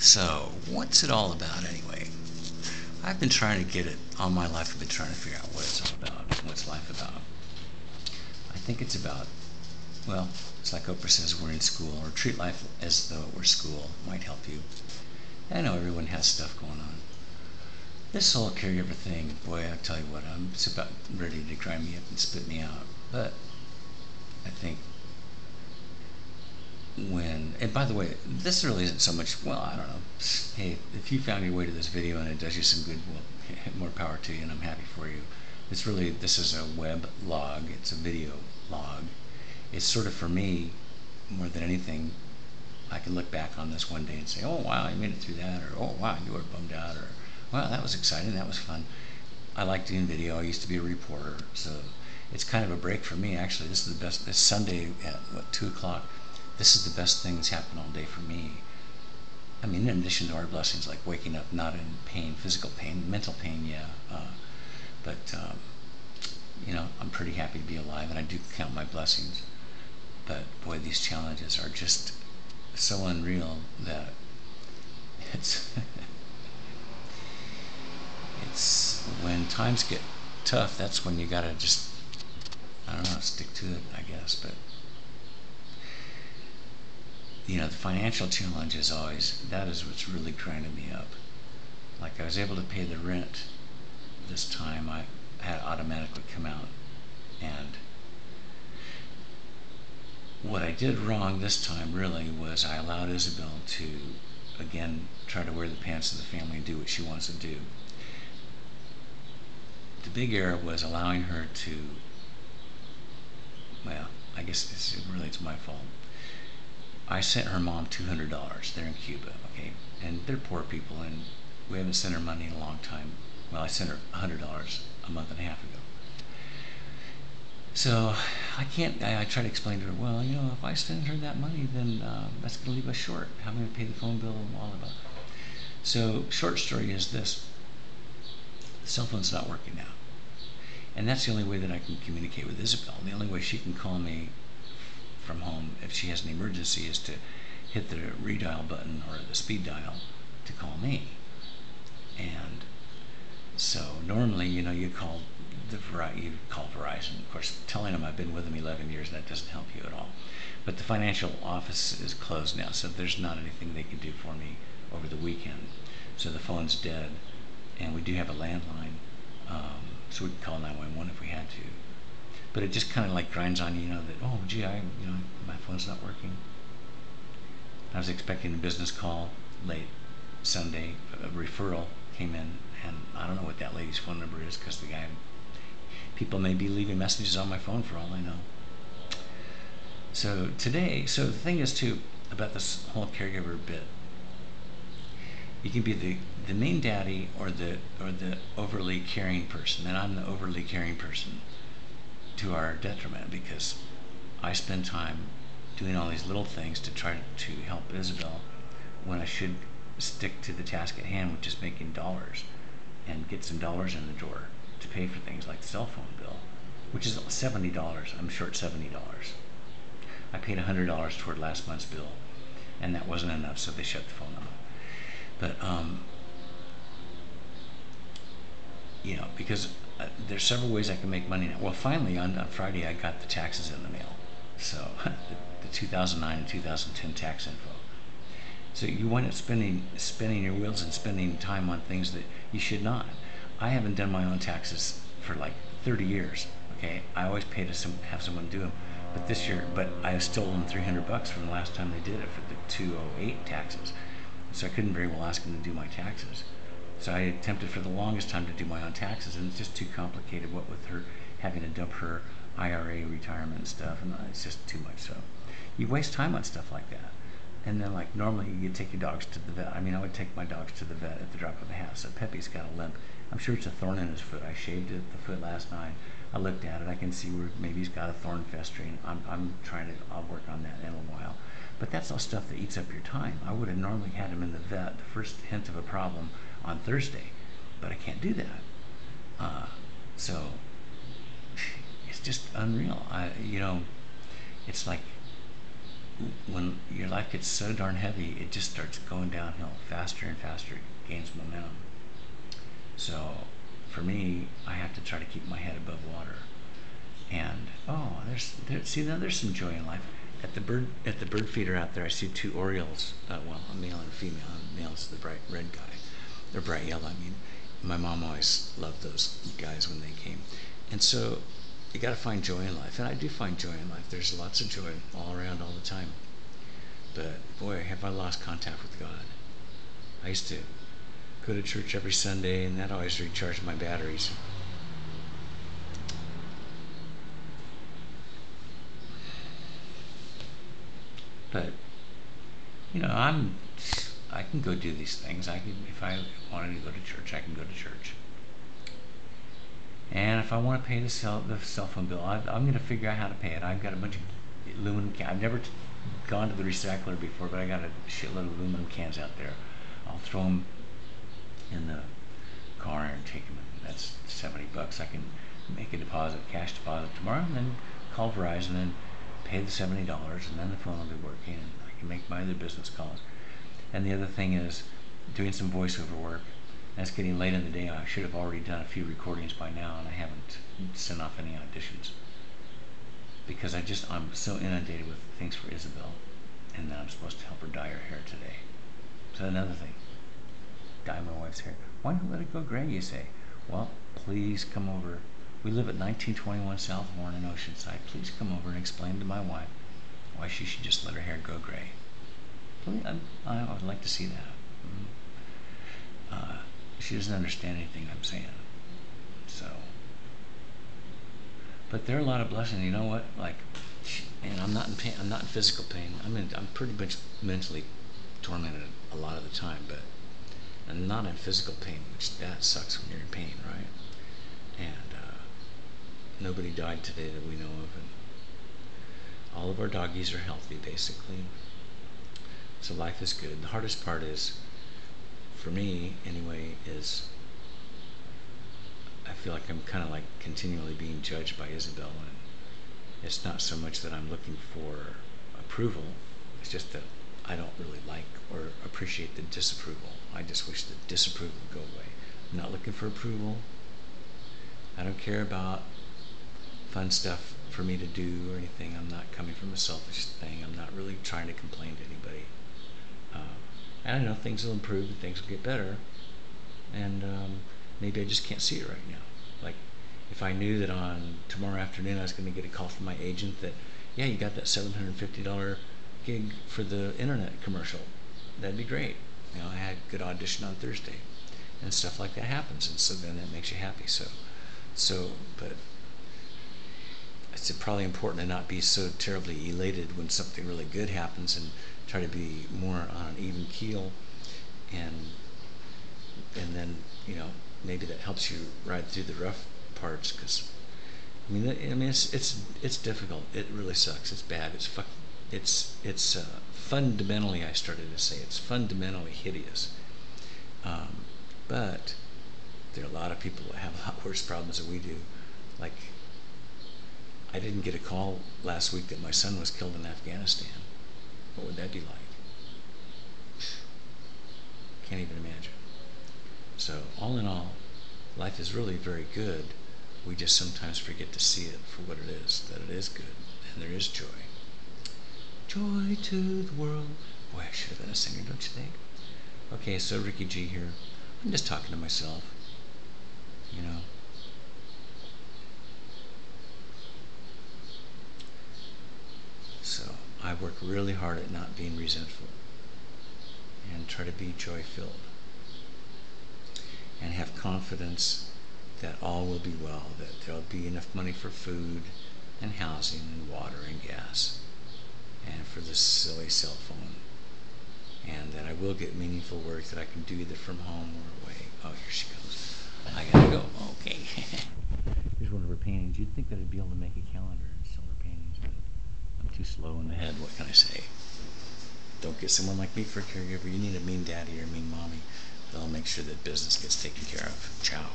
So, what's it all about anyway? I've been trying to get it all my life. I've been trying to figure out what it's all about. What's life about? I think it's about, well, it's like Oprah says, we're in school, or treat life as though it were school. Might help you. I know everyone has stuff going on. This whole caregiver thing, boy, I tell you what, I'm it's about ready to grind me up and spit me out. But I think when, and by the way, this really isn't so much, well, I don't know. Hey, if you found your way to this video and it does you some good, well, more power to you, and I'm happy for you. It's really, this is a web log, it's a video log. It's sort of for me, more than anything, I can look back on this one day and say, oh, wow, you made it through that, or oh, wow, you were bummed out, or wow, that was exciting, that was fun. I like doing video, I used to be a reporter, so it's kind of a break for me, actually. This is the best, this Sunday at, what, 2 o'clock this is the best thing that's happened all day for me. I mean, in addition to our blessings, like waking up not in pain, physical pain, mental pain, yeah. Uh, but, um, you know, I'm pretty happy to be alive, and I do count my blessings. But, boy, these challenges are just so unreal that it's. it's when times get tough, that's when you gotta just, I don't know, stick to it, I guess. But you know, the financial challenge is always, that is what's really grinding me up. Like I was able to pay the rent this time, I had automatically come out. And what I did wrong this time really was I allowed Isabel to, again, try to wear the pants of the family and do what she wants to do. The big error was allowing her to, well, I guess this is, really it's my fault I sent her mom $200. They're in Cuba, okay? And they're poor people, and we haven't sent her money in a long time. Well, I sent her $100 a month and a half ago. So I can't, I, I try to explain to her, well, you know, if I send her that money, then uh, that's going to leave us short. How am I going to pay the phone bill and all of that? So, short story is this the cell phone's not working now. And that's the only way that I can communicate with Isabel. The only way she can call me from home if she has an emergency is to hit the redial button or the speed dial to call me. And so normally, you know, you call the you call Verizon. Of course, telling them I've been with them 11 years that doesn't help you at all. But the financial office is closed now, so there's not anything they can do for me over the weekend. So the phone's dead, and we do have a landline, um, so we can call 911 if we had to but it just kind of like grinds on you, you know, that, oh, gee, I, you know, my phone's not working. I was expecting a business call late Sunday, a referral came in, and I don't know what that lady's phone number is because the guy, people may be leaving messages on my phone for all I know. So today, so the thing is too, about this whole caregiver bit, you can be the, the main daddy or the or the overly caring person, and I'm the overly caring person to our detriment because I spend time doing all these little things to try to help Isabel when I should stick to the task at hand, which is making dollars and get some dollars in the door to pay for things like the cell phone bill, which is $70. I'm short $70. I paid $100 toward last month's bill, and that wasn't enough, so they shut the phone off. But, um, you know, because there's several ways I can make money now. Well, finally on, on Friday I got the taxes in the mail. So the, the 2009 and 2010 tax info. So you wind up spending spinning your wheels and spending time on things that you should not. I haven't done my own taxes for like 30 years. Okay, I always pay to some, have someone do them, but this year, but I stole them 300 bucks from the last time they did it for the 208 taxes. So I couldn't very well ask them to do my taxes. So I attempted for the longest time to do my own taxes, and it's just too complicated. What with her having to dump her IRA retirement stuff, and it's just too much. So you waste time on stuff like that. And then, like normally, you take your dogs to the vet. I mean, I would take my dogs to the vet at the drop of a hat. So Pepe's got a limp. I'm sure it's a thorn in his foot. I shaved it the foot last night. I looked at it. I can see where maybe he's got a thorn festering. I'm, I'm trying to. I'll work on that in a while. But that's all stuff that eats up your time. I would have normally had him in the vet. The first hint of a problem on Thursday, but I can't do that. Uh, so it's just unreal. I, you know, it's like when your life gets so darn heavy, it just starts going downhill faster and faster. It gains momentum. So for me, I have to try to keep my head above water. And oh, there's there, see now there's some joy in life. At the bird at the bird feeder out there, I see two orioles. Uh, well, a male and a female. The male's the bright red guy. They're bright yellow. I mean, my mom always loved those guys when they came. And so you got to find joy in life, and I do find joy in life. There's lots of joy all around all the time. But boy, have I lost contact with God. I used to go to church every Sunday, and that always recharged my batteries. But you know, I'm I can go do these things. I can if I wanted to go to church, I can go to church. And if I want to pay the cell the cell phone bill, I, I'm going to figure out how to pay it. I've got a bunch of aluminum cans. I've never gone to the recycler before, but I got a shitload of aluminum cans out there. I'll throw them in the car and take them. That's 70 bucks. I can make a deposit, cash deposit tomorrow, and then call Verizon and pay the $70, and then the phone will be working, and I can make my other business calls. And the other thing is doing some voiceover work. It's getting late in the day. I should have already done a few recordings by now, and I haven't sent off any auditions because I just I'm so inundated with things for Isabel, and then I'm supposed to help her dye her hair today. So another thing, dye my wife's hair. Why not let it go gray? You say. Well, please come over. We live at 1921 South Warren in Oceanside. Please come over and explain to my wife why she should just let her hair go gray. I, I would like to see that. Mm-hmm. Uh, she doesn't understand anything I'm saying. So, but there are a lot of blessings. You know what? Like, and I'm not in pain. I'm not in physical pain. I'm in. I'm pretty much mentally tormented a lot of the time, but I'm not in physical pain, which that sucks when you're in pain, right? And uh, nobody died today that we know of, and all of our doggies are healthy, basically. So life is good. The hardest part is, for me anyway, is I feel like I'm kind of like continually being judged by Isabel, and it's not so much that I'm looking for approval. It's just that I don't really like or appreciate the disapproval. I just wish the disapproval would go away. I'm not looking for approval. I don't care about fun stuff for me to do or anything. I'm not coming from a selfish thing. I'm not really trying to complain to anybody. Uh, and I know things will improve and things will get better. And um, maybe I just can't see it right now. Like if I knew that on tomorrow afternoon I was going to get a call from my agent that, yeah, you got that $750 gig for the internet commercial, that'd be great. You know, I had a good audition on Thursday, and stuff like that happens, and so then that makes you happy. So, so, but it's probably important to not be so terribly elated when something really good happens, and try to be more on an even keel, and and then you know maybe that helps you ride through the rough parts because I mean I mean it's it's it's difficult. It really sucks. It's bad. It's fuck. It's it's uh, fundamentally I started to say it's fundamentally hideous. Um, but there are a lot of people that have a lot worse problems than we do. Like I didn't get a call last week that my son was killed in Afghanistan. What would that be like? Can't even imagine. So, all in all, life is really very good. We just sometimes forget to see it for what it is, that it is good, and there is joy. Joy to the world. Boy, I should have been a singer, don't you think? Okay, so Ricky G here. I'm just talking to myself. You know. So, I work really hard at not being resentful and try to be joy filled and have confidence that all will be well, that there'll be enough money for food and housing and water and gas and for this silly cell phone. And that I will get meaningful work that I can do either from home or away. Oh, here she comes. I gotta go. Okay. Here's one of her paintings. You'd think that I'd be able to make a calendar and sell her paintings, but too slow in the head. What can I say? Don't get someone like me for a caregiver. You need a mean daddy or a mean mommy. They'll make sure that business gets taken care of. Ciao.